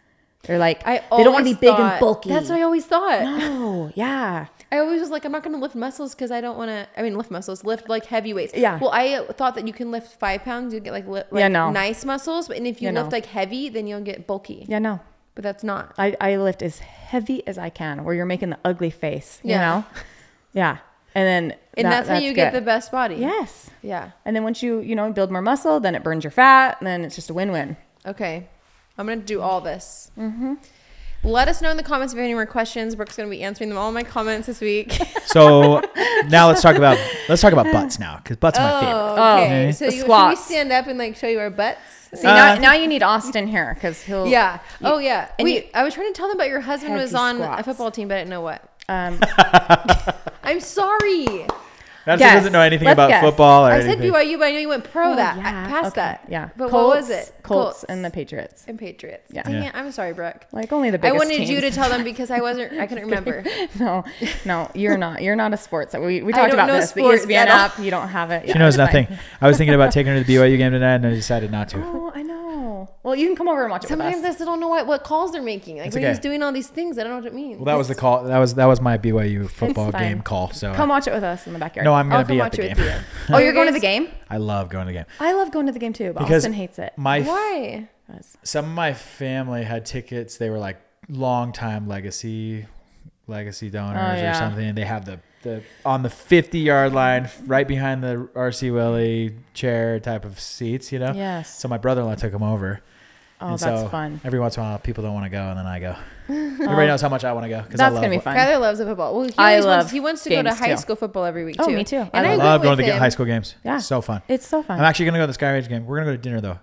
Speaker 3: They're like
Speaker 1: I
Speaker 3: they don't want to be big
Speaker 1: thought-
Speaker 3: and bulky.
Speaker 1: That's what I always thought.
Speaker 3: no, yeah.
Speaker 1: I always was like, I'm not going to lift muscles because I don't want to. I mean, lift muscles, lift like heavy weights.
Speaker 3: Yeah.
Speaker 1: Well, I thought that you can lift five pounds, you get like, li- like
Speaker 3: Yeah, no.
Speaker 1: nice muscles, but and if you
Speaker 3: Yeah,
Speaker 1: lift
Speaker 3: no.
Speaker 1: like heavy, then you'll get bulky.
Speaker 3: Yeah, no.
Speaker 1: But that's not.
Speaker 3: I, I lift as heavy as I can where you're making the ugly face. You
Speaker 1: Yeah.
Speaker 3: know? Yeah. And then
Speaker 1: And
Speaker 3: that-
Speaker 1: that's how you get the best body.
Speaker 3: Yes.
Speaker 1: Yeah.
Speaker 3: And then once you, you know, build more muscle, then it burns your fat, and then it's just a win-win.
Speaker 1: Okay. I'm going to do all this. Mm-hmm. Let us know in the comments if you have any more questions. Brooke's going to be answering them all in my comments this week.
Speaker 2: So now let's talk about let's talk about butts now because butts are my favorite.
Speaker 1: Oh, okay.
Speaker 3: Oh,
Speaker 1: so
Speaker 3: the
Speaker 1: you, should we
Speaker 3: squats.
Speaker 1: stand up and like show you our butts?
Speaker 3: See, now,
Speaker 2: Uh,
Speaker 3: now you need Austin here because he'll.
Speaker 1: Yeah. Oh, yeah.
Speaker 3: and
Speaker 1: Wait,
Speaker 3: you-
Speaker 1: I was trying to tell them about your husband was
Speaker 3: Heavy
Speaker 1: on a
Speaker 3: squats.
Speaker 1: football team, but I didn't know what.
Speaker 3: Um,
Speaker 1: I'm sorry.
Speaker 2: That's
Speaker 3: Guess.
Speaker 2: doesn't know anything
Speaker 3: Let's
Speaker 2: about
Speaker 3: guess.
Speaker 2: football or
Speaker 1: I said
Speaker 2: anything.
Speaker 1: BYU, but I know you went pro
Speaker 3: oh,
Speaker 1: that
Speaker 3: yeah,
Speaker 1: past
Speaker 3: okay,
Speaker 1: that.
Speaker 3: Yeah.
Speaker 1: But
Speaker 3: Colts,
Speaker 1: what was it?
Speaker 3: Colts, and the Patriots.
Speaker 1: and Patriots.
Speaker 3: Yeah.
Speaker 1: Dang
Speaker 2: Yeah.
Speaker 1: it. I'm sorry, Brooke.
Speaker 3: Like only the
Speaker 1: I
Speaker 3: biggest
Speaker 1: wanted you to
Speaker 3: teams.
Speaker 1: tell them because I wasn't. I couldn't remember.
Speaker 3: no, no, you're not. You're not a sports. We, we
Speaker 1: I
Speaker 3: talked
Speaker 1: don't
Speaker 3: about
Speaker 1: know
Speaker 3: this. The
Speaker 1: sports
Speaker 3: ESPN
Speaker 1: at all.
Speaker 3: app. You don't have it.
Speaker 2: She knows nothing. I was thinking about taking her to the BYU game tonight, and I decided not to.
Speaker 3: Oh, I know. Well, you can come over and watch it
Speaker 1: Sometimes I still don't know what, what calls they're making. Like
Speaker 2: It's okay.
Speaker 1: he's doing all these things, I don't know what it means.
Speaker 2: Well, that was the call. That was that was my BYU football
Speaker 3: fine.
Speaker 2: game call. So
Speaker 3: Come watch it with us in the backyard.
Speaker 2: no, I'm
Speaker 1: I'll
Speaker 2: gonna
Speaker 1: come
Speaker 2: be at
Speaker 1: watch
Speaker 2: the
Speaker 1: it
Speaker 2: game.
Speaker 1: with you.
Speaker 3: oh, you're going to the game?
Speaker 2: I love going to the game
Speaker 3: I love going to the game too, but
Speaker 2: because
Speaker 3: Austin hates it.
Speaker 2: my
Speaker 1: Why?
Speaker 2: some of my family had tickets. They were like long time legacy legacy donors
Speaker 3: Oh, yeah.
Speaker 2: or something. They have the the on the 50 yard line, right behind the RC Willey chair type of seats. You know.
Speaker 3: Yes.
Speaker 2: So my brother-in-law took them over.
Speaker 3: Oh,
Speaker 2: and
Speaker 3: that's
Speaker 2: so
Speaker 3: fun.
Speaker 2: Every once in a while, people don't want to go, and then I go. Everybody knows how much I want to go because I
Speaker 3: That's
Speaker 2: love.
Speaker 3: gonna be fun.
Speaker 1: Kyler loves the football. Well, he
Speaker 3: I
Speaker 1: always wants,
Speaker 3: love
Speaker 1: he wants to go to high
Speaker 3: too.
Speaker 1: school football every week oh, too.
Speaker 3: Oh, me too.
Speaker 1: And
Speaker 3: I
Speaker 2: I
Speaker 1: I,
Speaker 2: love going to
Speaker 1: with
Speaker 2: get
Speaker 1: him.
Speaker 2: high school games.
Speaker 3: Yeah.
Speaker 2: so fun.
Speaker 3: It's so fun.
Speaker 2: I'm actually gonna go to the Skyridge game. We're gonna go to dinner though.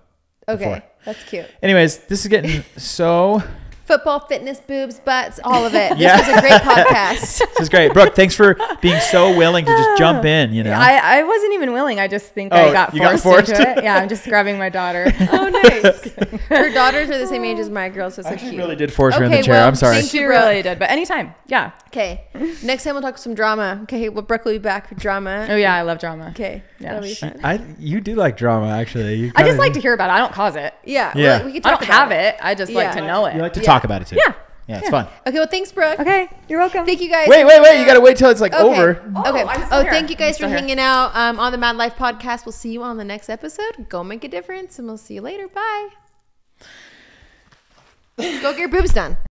Speaker 1: Okay,
Speaker 2: before.
Speaker 1: that's cute.
Speaker 2: Anyways, this is getting so.
Speaker 1: Football, fitness, boobs, butts, all of it. Yeah. This
Speaker 2: Yeah.
Speaker 1: was a great podcast.
Speaker 2: This is great, Brooke. Thanks for being so willing to just jump in. You know.
Speaker 3: I, I wasn't even willing. I just think
Speaker 2: Oh,
Speaker 3: I got
Speaker 2: you got
Speaker 3: forced, into it. Yeah, I'm just grabbing my daughter.
Speaker 1: oh, nice. Her daughters are the same age as my girls, so it's
Speaker 2: I
Speaker 1: so
Speaker 2: actually
Speaker 1: cute.
Speaker 2: really did force her in the chair.
Speaker 1: well,
Speaker 2: I'm sorry.
Speaker 1: thank
Speaker 3: she
Speaker 1: you,
Speaker 3: really did. But anytime. Yeah.
Speaker 1: Okay, next time we'll talk some drama. Okay, well, Brooke will be back for drama.
Speaker 3: Oh yeah, I love drama.
Speaker 1: Okay,
Speaker 3: Yeah.
Speaker 1: that'll be fun.
Speaker 2: I you do like drama actually. You
Speaker 3: I just like to hear about it. I don't cause it.
Speaker 1: Yeah,
Speaker 2: Yeah.
Speaker 1: well, we can
Speaker 3: I don't
Speaker 1: about
Speaker 3: have it. I just like to know it.
Speaker 2: You like to
Speaker 1: Yeah.
Speaker 2: talk about it too.
Speaker 3: Yeah.
Speaker 2: Yeah, it's
Speaker 3: Yeah.
Speaker 2: fun.
Speaker 1: Okay, well, thanks, Brooke.
Speaker 3: Okay, you're welcome.
Speaker 1: Thank you guys.
Speaker 2: Wait, wait, wait! You gotta wait till it's like
Speaker 1: Okay.
Speaker 2: over.
Speaker 1: okay.
Speaker 3: Oh, I'm still
Speaker 1: Oh,
Speaker 3: here.
Speaker 1: thank you guys
Speaker 3: I'm
Speaker 1: for
Speaker 3: still here.
Speaker 1: hanging out um, on the Mad Life podcast. We'll see you on the next episode. Go make a difference, and we'll see you later. Bye. Go get your boobs done.